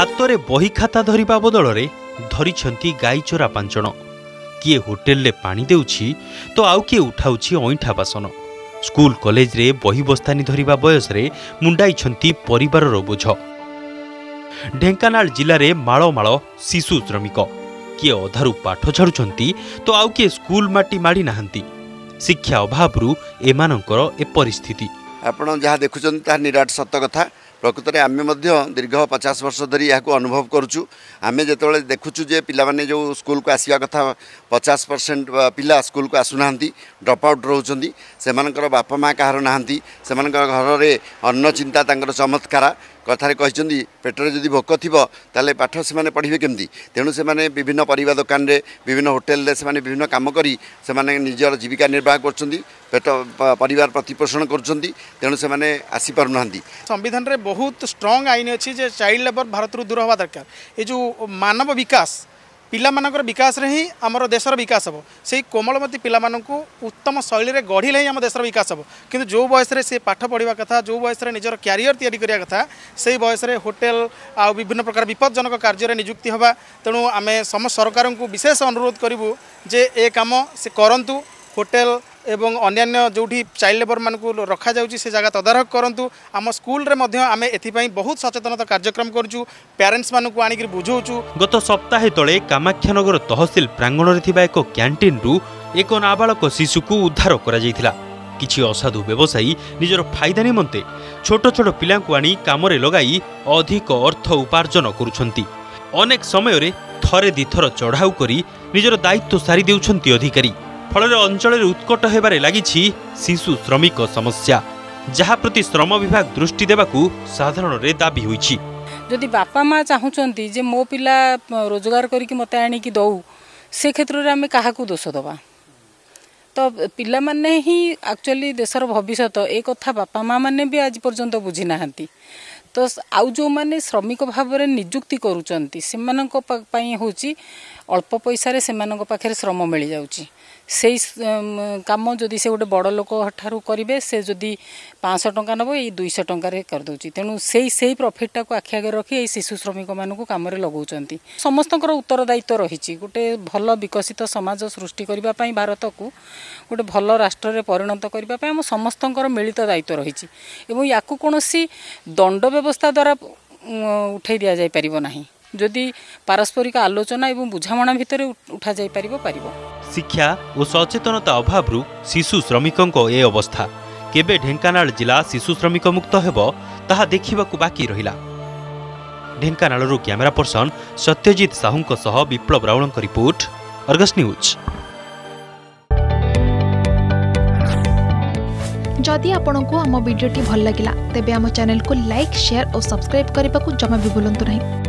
ହାତରେ ବହି ଖାତା ଧରିବା ବଦଳରେ ଧରିଛନ୍ତି ଗାଈଚୋରା ପାଞ୍ଚଣ। କିଏ ହୋଟେଲରେ ପାଣି ଦେଉଛି ତ ଆଉ କିଏ ଉଠାଉଛି ଅଇଁଠା ବାସନ। ସ୍କୁଲ କଲେଜରେ ବହି ବସ୍ତାନି ଧରିବା ବୟସରେ ମୁଣ୍ଡାଇଛନ୍ତି ପରିବାରର ବୋଝ। ଢେଙ୍କାନାଳ ଜିଲ୍ଲାରେ ମାଳ ମାଳ ଶିଶୁ ଶ୍ରମିକ। କିଏ ଅଧାରୁ ପାଠ ଛାଡ଼ୁଛନ୍ତି ତ ଆଉ କିଏ ସ୍କୁଲ ମାଟି ମାଡ଼ି ନାହାନ୍ତି। ଶିକ୍ଷା ଅଭାବରୁ ଏମାନଙ୍କର ଏ ପରିସ୍ଥିତି। ଆପଣ ଯାହା ଦେଖୁଛନ୍ତି ତାହା ନିରାଟ ସତ କଥା। ପ୍ରକୃତରେ ଆମେ ମଧ୍ୟ ଦୀର୍ଘ ପଚାଶ ବର୍ଷ ଧରି ଏହାକୁ ଅନୁଭବ କରୁଛୁ। ଆମେ ଯେତେବେଳେ ଦେଖୁଛୁ ଯେ ପିଲାମାନେ ଯେଉଁ ସ୍କୁଲକୁ ଆସିବା କଥା ପଚାଶ ପରସେଣ୍ଟ ପିଲା ସ୍କୁଲକୁ ଆସୁନାହାନ୍ତି ଡ୍ରପ୍ ଆଉଟ୍ ରହୁଛନ୍ତି ସେମାନଙ୍କର ବାପା ମା କାହାର ନାହାନ୍ତି ସେମାନଙ୍କର ଘରରେ ଅନ୍ନ ଚିନ୍ତା ତାଙ୍କର ଚମତ୍କାର। କଥାରେ କହିଛନ୍ତି ପେଟରେ ଯଦି ଭୋକ ଥିବ ତାହେଲେ ପାଠ ସେମାନେ ପଢ଼ିବେ କେମିତି? ତେଣୁ ସେମାନେ ବିଭିନ୍ନ ପରିବା ଦୋକାନରେ ବିଭିନ୍ନ ହୋଟେଲରେ ସେମାନେ ବିଭିନ୍ନ କାମ କରି ସେମାନେ ନିଜର ଜୀବିକା ନିର୍ବାହ କରୁଛନ୍ତି ପେଟ ପ- ପରିବାର ପ୍ରତିପୋଷଣ କରୁଛନ୍ତି ତେଣୁ ସେମାନେ ଆସିପାରୁନାହାନ୍ତି। ସମ୍ବିଧାନରେ ବହୁତ ଷ୍ଟ୍ରଙ୍ଗ ଆଇନ ଅଛି ଯେ ଚାଇଲ୍ଡ ଲେବର ଭାରତରୁ ଦୂର ହେବା ଦରକାର ଏ ଯେଉଁ ମାନବ ବିକାଶ ପିଲାମାନଙ୍କର ବିକାଶରେ ହିଁ ଆମର ଦେଶର ବିକାଶ ହେବ ସେଇ କୋମଳମତି ପିଲାମାନଙ୍କୁ ଉତ୍ତମ ଶୈଳୀରେ ଗଢ଼ିଲେ ହିଁ ଆମ ଦେଶର ବିକାଶ ହେବ କିନ୍ତୁ ଯେଉଁ ବୟସରେ ସେ ପାଠ ପଢ଼ିବା କଥା ଯେଉଁ ବୟସରେ ନିଜର କ୍ୟାରିୟର ତିଆରି କରିବା କଥା ସେଇ ବୟସରେ ହୋଟେଲ ଆଉ ବିଭିନ୍ନ ପ୍ରକାର ବିପଜ୍ଜନକ କାର୍ଯ୍ୟରେ ନିଯୁକ୍ତି ହେବା। ତେଣୁ ଆମେ ସମ ସରକାରଙ୍କୁ ବିଶେଷ ଅନୁରୋଧ କରିବୁ ଯେ ଏ କାମ ସେ କରନ୍ତୁ। ହୋଟେଲ ଏବଂ ଅନ୍ୟାନ୍ୟ ଯେଉଁଠି ଚାଇଲ୍ଡ ଲେବରମାନଙ୍କୁ ରଖାଯାଉଛି ସେ ଜାଗା ତଦାରଖ କରନ୍ତୁ ଆମ ସ୍କୁଲରେ ମଧ୍ୟ ଆମେ ଏଥିପାଇଁ ବହୁତ ସଚେତନତା କାର୍ଯ୍ୟକ୍ରମ କରୁଛୁ ପ୍ୟାରେଣ୍ଟସମାନଙ୍କୁ ଆଣିକିରି ବୁଝାଉଛୁ। ଗତ ସପ୍ତାହେ ତଳେ କାମାକ୍ଷାନଗର ତହସିଲ ପ୍ରାଙ୍ଗଣରେ ଥିବା ଏକ କ୍ୟାଣ୍ଟିନ୍ରୁ ଏକ ନାବାଳକ ଶିଶୁକୁ ଉଦ୍ଧାର କରାଯାଇଥିଲା। କିଛି ଅସାଧୁ ବ୍ୟବସାୟୀ ନିଜର ଫାଇଦା ନିମନ୍ତେ ଛୋଟ ଛୋଟ ପିଲାଙ୍କୁ ଆଣି କାମରେ ଲଗାଇ ଅଧିକ ଅର୍ଥ ଉପାର୍ଜନ କରୁଛନ୍ତି। ଅନେକ ସମୟରେ ଥରେ ଦିଥର ଚଢ଼ାଉ କରି ନିଜର ଦାୟିତ୍ୱ ସାରି ଦେଉଛନ୍ତି ଅଧିକାରୀ। ଫଳରେ ଅଞ୍ଚଳରେ ଉତ୍କଟ ହେବାରେ ଲାଗିଛି ଶିଶୁ ଶ୍ରମିକ ସମସ୍ୟା ଯାହା ପ୍ରତି ଶ୍ରମ ବିଭାଗ ଦୃଷ୍ଟି ଦେବାକୁ ସାଧାରଣରେ ଦାବି ହୋଇଛି। ଯଦି ବାପା ମା ଚାହୁଁଛନ୍ତି ଯେ ମୋ ପିଲା ରୋଜଗାର କରିକି ମୋତେ ଆଣିକି ଦଉ ସେ କ୍ଷେତ୍ରରେ ଆମେ କାହାକୁ ଦୋଷ ଦେବା? ତ ପିଲାମାନେ ହିଁ ଆକ୍ଚୁଆଲି ଦେଶର ଭବିଷ୍ୟତ ଏ କଥା ବାପା ମା ମାନେ ବି ଆଜି ପର୍ଯ୍ୟନ୍ତ ବୁଝି ନାହାନ୍ତି ତ ଆଉ ଯେଉଁମାନେ ଶ୍ରମିକ ଭାବରେ ନିଯୁକ୍ତି କରୁଛନ୍ତି ସେମାନଙ୍କ ପାଇଁ ହେଉଛି ଅଳ୍ପ ପଇସାରେ ସେମାନଙ୍କ ପାଖରେ ଶ୍ରମ ମିଳିଯାଉଛି। ସେଇ କାମ ଯଦି ସେ ଗୋଟେ ବଡ଼ ଲୋକ ଠାରୁ କରିବେ ସେ ଯଦି ପାଞ୍ଚଶହ ଟଙ୍କା ନେବ ଏଇ ଦୁଇଶହ ଟଙ୍କାରେ କରିଦେଉଛି। ତେଣୁ ସେଇ ସେଇ ପ୍ରଫିଟ୍ଟାକୁ ଆଖି ଆଗରେ ରଖି ଏଇ ଶିଶୁ ଶ୍ରମିକମାନଙ୍କୁ କାମରେ ଲଗାଉଛନ୍ତି। ସମସ୍ତଙ୍କର ଉତ୍ତରଦାୟିତ୍ୱ ରହିଛି। ଗୋଟେ ଭଲ ବିକଶିତ ସମାଜ ସୃଷ୍ଟି କରିବା ପାଇଁ ଭାରତକୁ ଗୋଟେ ଭଲ ରାଷ୍ଟ୍ରରେ ପରିଣତ କରିବା ପାଇଁ ଆମ ସମସ୍ତଙ୍କର ମିଳିତ ଦାୟିତ୍ୱ ରହିଛି। ଏବଂ ୟାକୁ କୌଣସି ଦଣ୍ଡ ବ୍ୟବସ୍ଥା ଦ୍ୱାରା ଉଠାଇ ଦିଆଯାଇପାରିବ ନାହିଁ। ଯଦି ପାରସ୍ପରିକ ଆଲୋଚନା ଏବଂ ବୁଝାମଣା ଭିତରେ ଉ- ଉଠାଯାଇପାରିବ ପାରିବ ଶିକ୍ଷା ଓ ସଚେତନତା ଅଭାବରୁ ଶିଶୁ ଶ୍ରମିକଙ୍କ ଏ ଅବସ୍ଥା କେବେ ଢେଙ୍କାନାଳ ଜିଲ୍ଲା ଶିଶୁ ଶ୍ରମିକ ମୁକ୍ତ ହେବ ତାହା ଦେଖିବାକୁ ବାକି ରହିଲା ଢେଙ୍କାନାଳରୁ କ୍ୟାମେରା ପର୍ସନ ସତ୍ୟଜିତ ସାହୁଙ୍କ ସହ ବିପ୍ଳବ ରାଉଳଙ୍କ ରିପୋର୍ଟ ଅର୍ଗସ୍ ନ୍ୟୁଜ୍ जदि आपंक आम भिडी भल लगा तेब आम चैनल को लाइक शेयर और सब्सक्राइब करने को जमा भी बुलां नहीं